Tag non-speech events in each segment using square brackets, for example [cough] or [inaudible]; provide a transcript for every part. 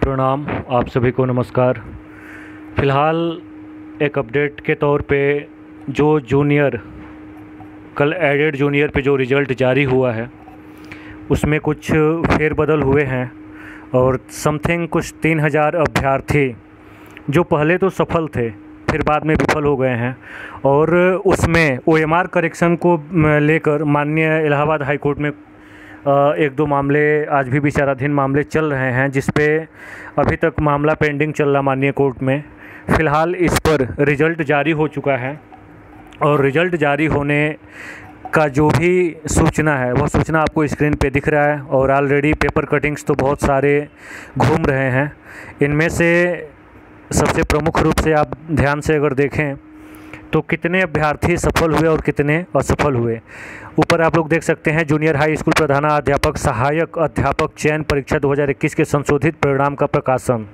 प्रणाम, आप सभी को नमस्कार। फ़िलहाल एक अपडेट के तौर पे जो जूनियर, कल एडेड जूनियर पे जो रिज़ल्ट जारी हुआ है, उसमें कुछ फेरबदल हुए हैं और समथिंग कुछ तीन हज़ार अभ्यर्थी जो पहले तो सफल थे, फिर बाद में विफल हो गए हैं और उसमें ओ एम आर करेक्शन को लेकर माननीय इलाहाबाद हाईकोर्ट में एक दो मामले आज भी विचाराधीन मामले चल रहे हैं, जिस पे अभी तक मामला पेंडिंग चल रहा माननीय कोर्ट में। फ़िलहाल इस पर रिज़ल्ट जारी हो चुका है और रिज़ल्ट जारी होने का जो भी सूचना है, वह सूचना आपको स्क्रीन पे दिख रहा है और ऑलरेडी पेपर कटिंग्स तो बहुत सारे घूम रहे हैं। इनमें से सबसे प्रमुख रूप से आप ध्यान से अगर देखें तो कितने अभ्यर्थी सफल हुए और कितने असफल हुए? ऊपर आप लोग देख सकते हैं जूनियर हाई स्कूल प्रधानाध्यापक, सहायक अध्यापक, चयन परीक्षा 2021 के संशोधित परिणाम का प्रकाशन।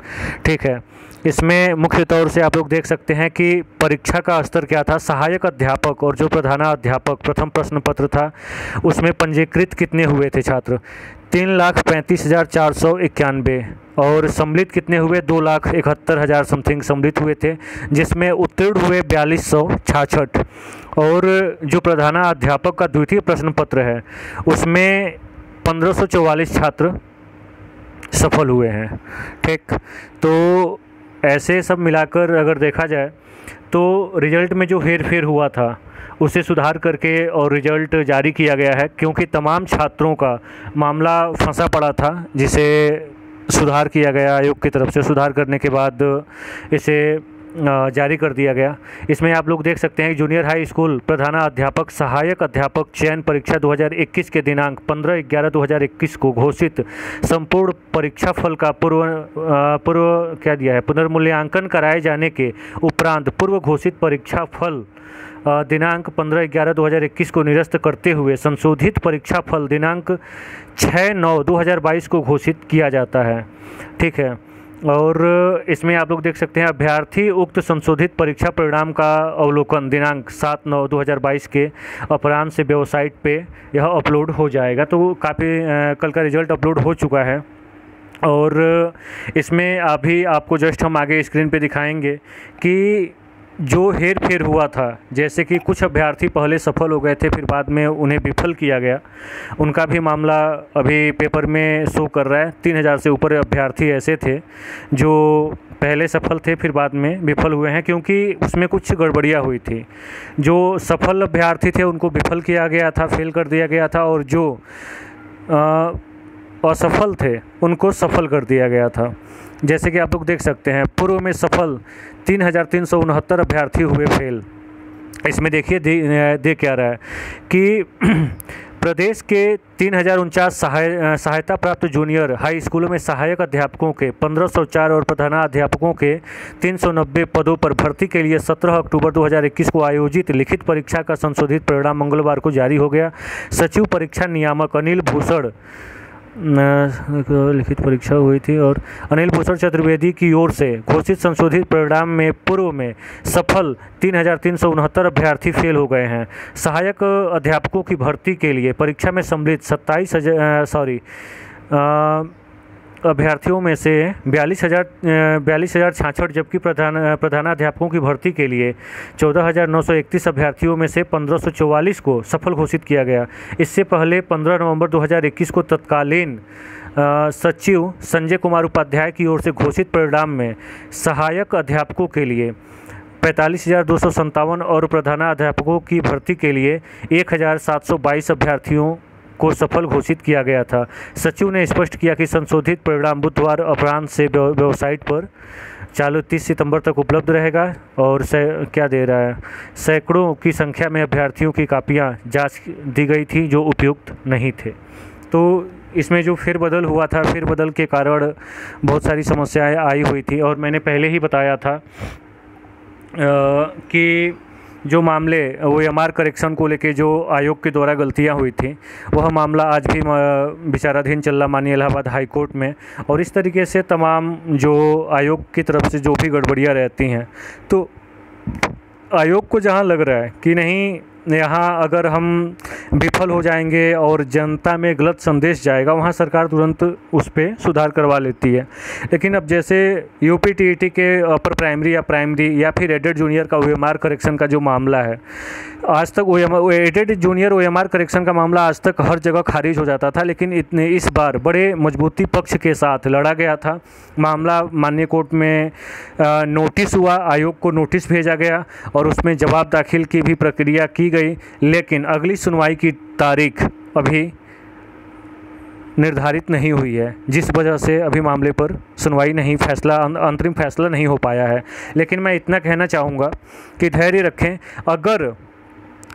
ठीक है, इसमें मुख्य तौर से आप लोग देख सकते हैं कि परीक्षा का स्तर क्या था? सहायक अध्यापक और जो प्रधानाध्यापक, प्रथम प्रश्न पत्र था, उसमें पंजीकृत कितने हुए थे छात्र? तीन लाख पैंतीस हज़ार चार सौ इक्यानवे। और सम्मिलित कितने हुए? दो लाख इकहत्तर हज़ार समथिंग सम्मिलित हुए थे, जिसमें उत्तीर्ण हुए बयालीस सौ छाछठ। और जो प्रधानाध्यापक का द्वितीय प्रश्न पत्र है, उसमें पंद्रह छात्र सफल हुए हैं। ठीक? तो ऐसे सब मिलाकर अगर देखा जाए तो रिज़ल्ट में जो हेर फेर हुआ था, उसे सुधार करके और रिज़ल्ट जारी किया गया है, क्योंकि तमाम छात्रों का मामला फंसा पड़ा था, जिसे सुधार किया गया आयोग की तरफ़ से। सुधार करने के बाद इसे जारी कर दिया गया। इसमें आप लोग देख सकते हैं जूनियर हाई स्कूल प्रधानाध्यापक, सहायक अध्यापक चयन परीक्षा 2021 के दिनांक 15 ग्यारह 2021 को घोषित संपूर्ण परीक्षा फल का पूर्व पूर्व क्या दिया है? पुनर्मूल्यांकन कराए जाने के उपरांत पूर्व घोषित परीक्षा फल दिनांक 15 ग्यारह 2021 को निरस्त करते हुए संशोधित परीक्षा फल दिनांक 6 नौ 2022 को घोषित किया जाता है। ठीक है। और इसमें आप लोग देख सकते हैं, अभ्यर्थी उक्त संशोधित परीक्षा परिणाम का अवलोकन दिनांक सात नौ 2022 के अपराह्न से वेबसाइट पे यह अपलोड हो जाएगा। तो काफ़ी कल का रिज़ल्ट अपलोड हो चुका है। और इसमें अभी आपको जस्ट हम आगे स्क्रीन पे दिखाएँगे कि जो हेर फेर हुआ था, जैसे कि कुछ अभ्यर्थी पहले सफल हो गए थे, फिर बाद में उन्हें विफल किया गया। उनका भी मामला अभी पेपर में शो कर रहा है। तीन हज़ार से ऊपर अभ्यर्थी ऐसे थे, जो पहले सफल थे, फिर बाद में विफल हुए हैं, क्योंकि उसमें कुछ गड़बड़ियाँ हुई थी। जो सफल अभ्यर्थी थे, उनको विफल किया गया था, फेल कर दिया गया था, और जो असफल थे उनको सफल कर दिया गया था। जैसे कि आप लोग देख सकते हैं पूर्व में सफल तीन हज़ार तीन सौ उनहत्तर अभ्यर्थी हुए फेल। इसमें देखिए दे, दे क्या रहा है कि [clears throat] प्रदेश के तीन हज़ार उनचास सहाय सहायता प्राप्त जूनियर हाई स्कूलों में सहायक अध्यापकों के 1504 और प्रधानाध्यापकों के 390 पदों पर भर्ती के लिए 17 अक्टूबर 2021 को आयोजित लिखित परीक्षा का संशोधित परिणाम मंगलवार को जारी हो गया। सचिव परीक्षा नियामक अनिल भूषण लिखित परीक्षा हुई थी और अनिल भूषण चतुर्वेदी की ओर से घोषित संशोधित परिणाम में पूर्व में सफल तीन हज़ार तीन सौ उनहत्तर अभ्यर्थी फेल हो गए हैं। सहायक अध्यापकों की भर्ती के लिए परीक्षा में सम्मिलित सत्ताईस सॉरी अभ्यर्थियों में से बयालीस हज़ार बयालीस हज़ार छाछठ, जबकि प्रधान प्रधानाध्यापकों की भर्ती के लिए चौदह हज़ार नौ सौ इकतीस अभ्यर्थियों में से पंद्रह सौ चौवालीस को सफल घोषित किया गया। इससे पहले पंद्रह नवंबर 2021 को तत्कालीन सचिव संजय कुमार उपाध्याय की ओर से घोषित परिणाम में सहायक अध्यापकों के लिए पैंतालीस हज़ार दो सौ संतावन और प्रधानाध्यापकों की भर्ती के लिए एक हज़ार सात सौ बाईस अभ्यर्थियों को सफल घोषित किया गया था। सचिव ने स्पष्ट किया कि संशोधित परिणाम बुधवार अपराह्न से वेबसाइट पर चालू तीस सितंबर तक उपलब्ध रहेगा और क्या दे रहा है? सैकड़ों की संख्या में अभ्यर्थियों की कापियाँ जाँच दी गई थी जो उपयुक्त नहीं थे। तो इसमें जो फिर बदल हुआ था फिर बदल के कारण बहुत सारी समस्याएँ आई हुई थी और मैंने पहले ही बताया था आ, कि जो मामले, वो एम आर करेक्शन को लेके जो आयोग के द्वारा गलतियाँ हुई थी, वह मामला आज भी विचाराधीन चल रहा मानी इलाहाबाद हाईकोर्ट में। और इस तरीके से तमाम जो आयोग की तरफ़ से जो भी गड़बड़ियाँ रहती हैं तो आयोग को जहाँ लग रहा है कि नहीं, यहाँ अगर हम विफल हो जाएँगे और जनता में गलत संदेश जाएगा, वहाँ सरकार तुरंत उस पर सुधार करवा लेती है। लेकिन अब जैसे यू पी के अपर प्राइमरी या प्राइमरी या फिर एडेड जूनियर का ओएमआर करेक्शन का जो मामला है, आज तक ओ एडेड जूनियर ओएमआर करेक्शन का मामला आज तक हर जगह खारिज हो जाता था, लेकिन इतने, इस बार बड़े मजबूती पक्ष के साथ लड़ा गया था। मामला माननीय कोर्ट में नोटिस हुआ, आयोग को नोटिस भेजा गया और उसमें जवाब दाखिल की भी प्रक्रिया की गई, लेकिन अगली सुनवाई की तारीख अभी निर्धारित नहीं हुई है, जिस वजह से अभी मामले पर सुनवाई नहीं, फैसला अंतरिम फैसला नहीं हो पाया है। लेकिन मैं इतना कहना चाहूँगा कि धैर्य रखें, अगर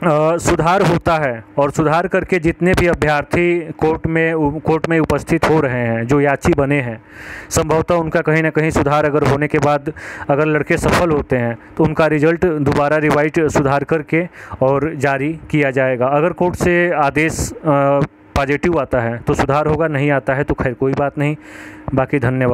सुधार होता है और सुधार करके जितने भी अभ्यर्थी कोर्ट में कोर्ट में उपस्थित हो रहे हैं, जो याची बने हैं, संभवतः उनका कहीं ना कहीं सुधार अगर होने के बाद अगर लड़के सफल होते हैं तो उनका रिज़ल्ट दोबारा रिवाइट सुधार करके और जारी किया जाएगा। अगर कोर्ट से आदेश पॉजिटिव आता है तो सुधार होगा, नहीं आता है तो खैर कोई बात नहीं। बाकी धन्यवाद।